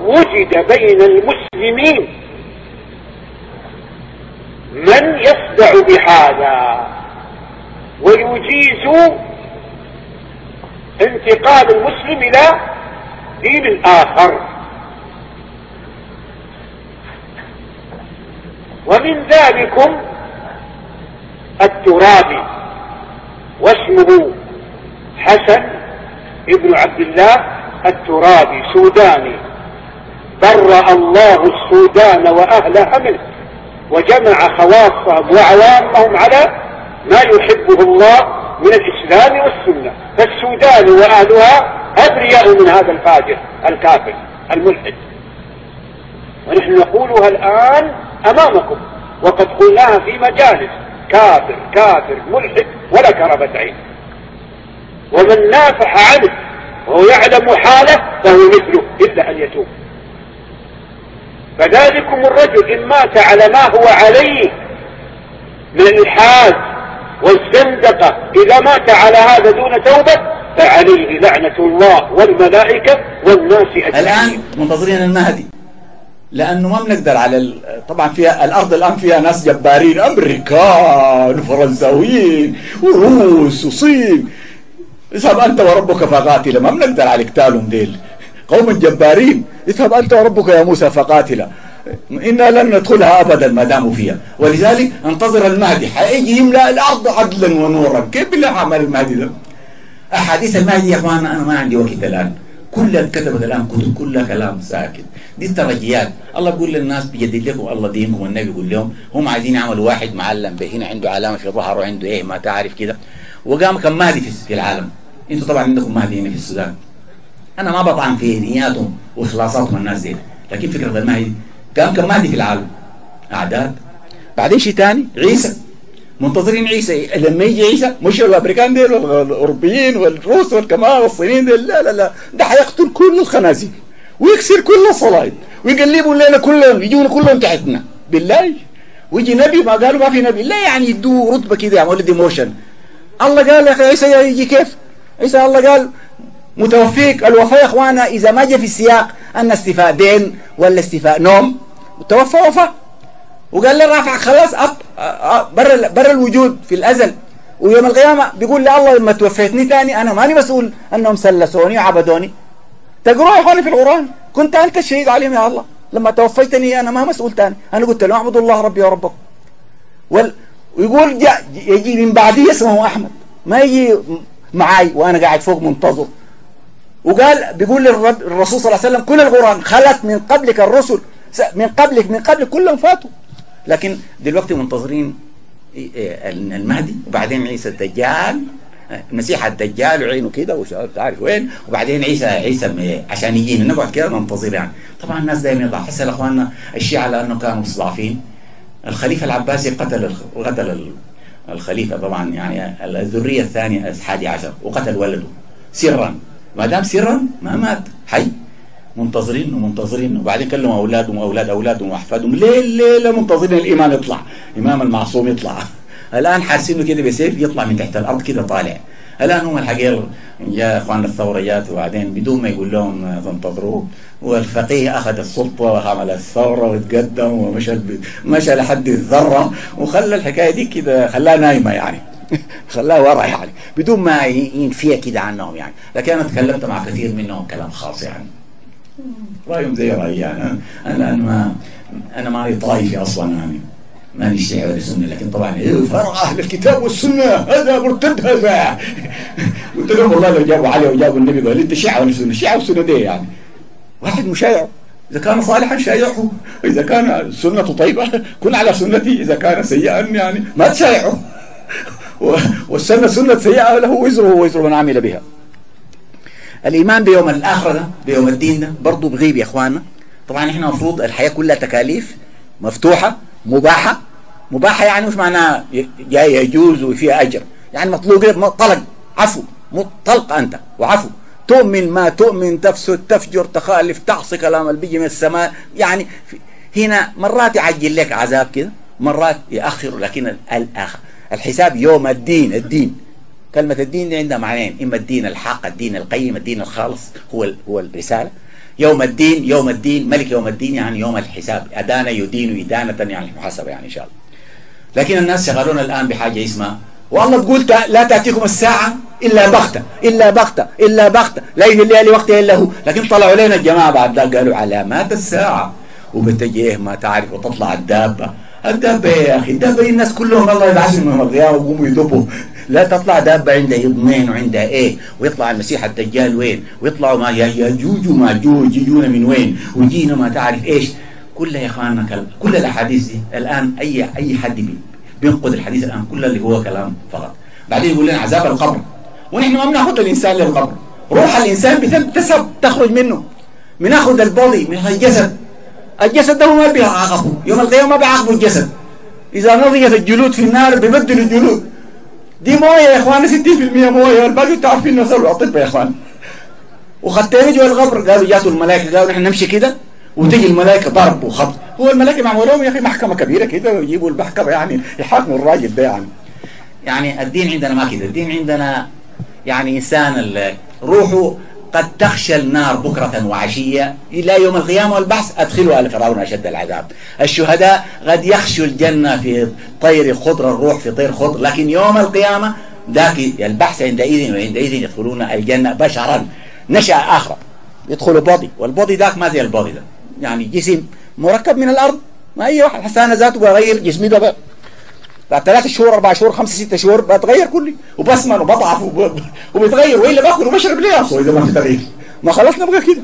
وجد بين المسلمين من يصدع بهذا ويجيز انتقال المسلم إلى دين الآخر. ومن ذلكم الترابي واسمه حسن ابن عبد الله الترابي سوداني. برأ الله السودان وأهلها منه وجمع خواصهم وعوامهم على ما يحبه الله من الإسلام والسنة. فالسودان وأهلها أبرياء من هذا الفاجر الكافر الملحد. ونحن نقولها الآن أمامكم وقد قلناها في مجالس. كافر كافر ملحد ولا كربة عين. ومن نافح عنه وهو يعلم حاله فهو مثله إلا أن يتوب. فذلكم الرجل إن مات على ما هو عليه من الإلحاد والزندقة. إذا مات على هذا دون توبة فعليه لعنة الله والملائكة والناس أجمعين. الآن منتظرين المهدي لأنه ما بنقدر على طبعا فيها الأرض الآن فيها ناس جبارين. أمريكان وفرنساويين وروس وصين. اذهب أنت وربك فقاتلا ما بنقدر على قتالهم ديل. قوم جبارين. اذهب أنت وربك يا موسى فقاتلا. إنا لن ندخلها أبدا ما داموا فيها. ولذلك انتظر المهدي. حيجي يملأ الأرض عدلا ونورا. كيف عمل المهدي ده؟ أحاديث المهدي يا أخوان أنا ما عندي وقت الآن. كل كتبت الآن كتب كلها كلام ساكت. دي الترجيات. الله بيقول للناس بيجدد لكم الله دينكم والنبي يقول لهم هم عايزين يعملوا واحد معلم هنا عنده علامة في ظهره عنده إيه ما تعرف كده. وقام كم مهدي في العالم. أنتوا طبعا عندكم مهدي هنا في السودان. أنا ما بطعن في نياتهم وإخلاصاتهم الناس دي لكن فكرة المهدي كم كم مهدي في العالم. أعداد. بعدين شيء ثاني عيسى. منتظرين عيسى. لما يجي عيسى مش الأمريكان ديل والأوروبيين والروس والكمان والصينيين ديل. لا لا لا. ده حيقتل كل الخنازير. ويكسر كل الصلايد. ويقلبوا لنا كلهم يجونا كلهم تحتنا. بالله. ويجي نبي ما قالوا ما في نبي. لا يعني يدوه رتبة كده يعملوا ديموشن الله قال يا أخي عيسى يجي كيف؟ عيسى الله قال متوفيك الوفاة يا إخوانا إذا ما جاء في السياق أن استيفاء دين ولا استيفاء نوم توفى وفى وقال لي رافع خلاص أب بر بر الوجود في الأزل. ويوم القيامة بيقول لي الله لما توفيتني ثاني أنا ماني مسؤول انهم سلسوني وعبدوني. تقروا يا اخواني في القرآن كنت أنت الشهيد عليهم يا الله. لما توفيتني أنا ما مسؤول ثاني أنا قلت له اعبدوا الله ربي وربكم. وال ويقول يجي من بعدي اسمه أحمد. ما يجي معاي وأنا قاعد فوق منتظر. وقال بيقول للرسول صلى الله عليه وسلم كل القرآن خلت من قبلك الرسل من قبلك من قبلك كلهم فاتوا. لكن دلوقتي منتظرين إيه، إيه، المهدي وبعدين عيسى الدجال المسيح الدجال وعينه كده ومش عارف وين؟ وبعدين عيسى عيسى عشان يجينا. نقعد كده ننتظر يعني. طبعا الناس دائما يضع حسن إخواننا الشيعة لأنه كانوا مستضعفين. الخليفة العباسي قتل قتل الخليفة طبعا يعني الذرية الثانية الحادي عشر وقتل ولده سرا. ما دام سرا ما مات. حي. منتظرين ومنتظرين. وبعدين كلموا أولادهم وأولاد أولادهم وأحفادهم. ليل ليله منتظرين الإمام يطلع. الامام المعصوم يطلع. الآن حاسينه كده بسيف يطلع من تحت الأرض كده طالع. الآن هم الحقيقة جاء إخوان الثوره جات وبعدين بدون ما يقول لهم تنتظروا والفقيه أخذ السلطة وعمل الثورة وتقدم ومشى مشى لحد الذرة. وخلى الحكاية دي كده خلاها نايمة يعني. خلاها ورا يعني. بدون ما ينفيها كده عنهم يعني. لكن أنا تكلمت مع كثير منهم كلام خاص يعني. رأيهم زي رأيي يعني أنا أنا ما أنا ماني طائفي أصلا يعني. ماني شيعي ولا سنه لكن طبعا إيه، فرع أهل الكتاب والسنة. هذا مرتد هذا. قلت لهم والله لو جابوا علي وجابوا النبي قال أنت شيعة ولا سنه شيعة والسنة دي يعني. واحد مشايع. إذا كان صالحا شايعه. إذا كان السنة طيبة كن على سنتي. إذا كان سيئا يعني ما تشايعه. والسنة سنة سيئة له وزره ووزر من عمل بها. الإيمان بيوم الآخرة ده بيوم الدين ده برضه بغيب يا إخواننا. طبعا إحنا المفروض الحياة كلها تكاليف مفتوحة مباحة. مباحة يعني مش معناها جاي يجوز وفيها أجر. يعني مطلوب طلق. عفو. طلق أنت. وعفو. تؤمن ما تؤمن تفسد تفجر تخالف تعصي كلام اللي بيجي من السماء. يعني هنا مرات يعجل لك عذاب كده مرات يأخر لكن الآخر. الحساب يوم الدين الدين. كلمة الدين دي عندها معنيين. إما الدين الحق الدين القيم الدين الخالص هو هو الرسالة. يوم الدين يوم الدين ملك يوم الدين يعني يوم الحساب. أدان يدين إدانة يعني المحاسبة يعني إن شاء الله. لكن الناس شغالون الآن بحاجة اسمها والله تقول لا تأتيكم الساعة إلا بغتة إلا بغتة إلا بغتة. لا يجي لي وقتها إلا هو. لكن طلعوا لنا الجماعة بعد ذلك قالوا علامات الساعة. وبتجيه ما تعرف وتطلع الدابة. الدابة يا أخي الدابة الناس كلهم الله يبعثهم من القيامة ويقوموا يدبوا. لا تطلع دابة عندها يضمين وعندها إيه؟ ويطلع المسيح الدجال وين؟ ويطلعوا ما يجوج وماجوج يجون من وين؟ ويجينا ما تعرف إيش؟ كلها يا اخواننا كل الأحاديث دي الآن اي أي حد بينقد الحديث الآن كل اللي هو كلام فقط. بعدين يقول لنا عذاب القبر. ونحن ما بناخذ الإنسان للقبر. روح الإنسان بتسب تخرج منه. بناخذ البودي من الجسد. الجسد ده ما بيعاقبه. يوم القيامة ما بيعاقبوا الجسد. إذا نضجت الجلود في النار بيبدلوا الجلود. دي موية يا إخوان 60% موية. والباقي أنتوا عارفين نسال الاطباء يا إخوان. وخدتين جوا القبر قالوا جاتوا الملائكة قالوا نحن نمشي كده وتجي الملائكة ضرب وخبط. هو الملائكة معمول لهم يا أخي محكمة كبيرة كده ويجيبوا المحكمة يعني يحاكموا الراجل ده يعني. يعني الدين عندنا ما كده. الدين عندنا يعني إنسان روحه قد تخشى النار بكرة وعشية إلى يوم القيامة والبحث أدخلوا آل فرعون أشد العذاب. الشهداء قد يخشوا الجنة في طير خضر الروح في طير خضر لكن يوم القيامة ذاك البحث عندئذ وعندئذ يدخلون الجنة بشرا. نشأ آخر يدخلوا بودي والبودي ذاك ما زي البودي ده. يعني جسم مركب من الأرض ما أي واحد حسانة ذاته بغير جسمي ده. بعد ثلاث شهور أربع شهور خمسة ستة شهور بتغير كلي وبسمن وبضعف وبتغير وإلا باكل وبشرب ليه أصلا اذا ما في تغيير. ما خلاص نبقى كده.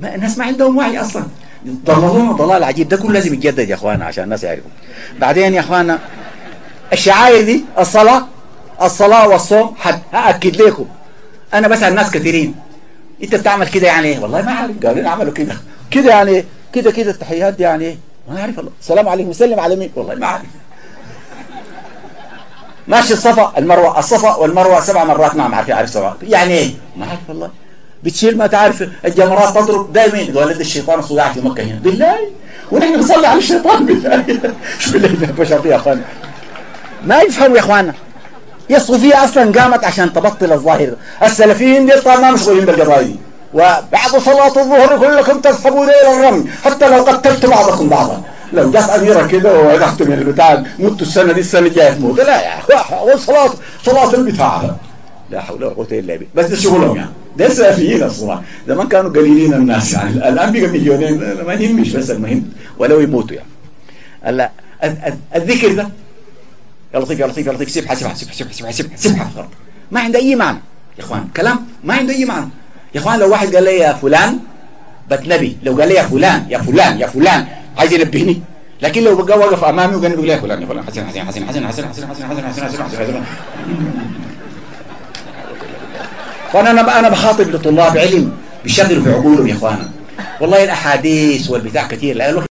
ما الناس ما عندهم وعي أصلا. ضلالون ضلال عجيب. ده كله لازم يتجدد يا اخوانا عشان الناس يعرفوا. بعدين يا اخوانا الشعائر دي الصلاة الصلاة والصوم حد هأكد لكم. أنا بسأل ناس كثيرين. أنت بتعمل كده يعني إيه؟ والله ما أعرف. قالوا لي عملوا كده. كده يعني كده كده التحيات دي يعني إيه؟ ما أعرف والله. السلام عليكم. سلم على مين؟ والله ما أعرف. ماشي الصفا المروة الصفا والمروة سبع مرات. ما عارف يعرف سبع. يعني إيه؟ ما عارف والله. بتشيل ما تعرف الجمرات تضرب دائما ولد الشيطان صداع في مكة هنا. بالله. ونحن نصلي على الشيطان بالله. شو بالله بشر يا أخوان؟ ما يفهموا يا اخواننا يا الصوفية أصلا قامت عشان تبطل الظاهر. السلفيين دي طبعا ما مشغولين بالقضايا. وبعد صلاة الظهر كلكم تذهبون إلى الرمي حتى لو قتلت بعضكم بعضا. لو جت أميرة كده ووقعت من البتاع مت السنة دي السنة الجاية تموت. لا يا أخي صلاة صلاة البتاع. لا حول ولا قوة إلا بالله. بس ده شغلهم يعني. ده سلفيين أصلا. زمان كانوا قليلين الناس يعني. الآن بقى مليونين. ما يهمش بس المهم ولو يموتوا يعني. هلا الذكر ده. يا لطيف يا لطيف يا لطيف سبحة سبحة سبحة سبحة سبحة سبحة سبحة ما عنده أي معنى. يا إخوان كلام؟ ما عنده أي معنى. يا إخوان لو واحد قال لي يا فلان بتنبي. لو قال لي يا فلان يا فلان يا فلان. عايز ينبهني لكن لو بقى واقف امامي وقال بيقول يا فلان فلان حسين حسين حسين حسين حسين حسين حسين حسين حسين حسين حسين فانا أنا أنا بخاطب لطلاب علم بيشغلوا في عقولهم يا اخوانا والله الاحاديث والبتاع كثير لا الوقت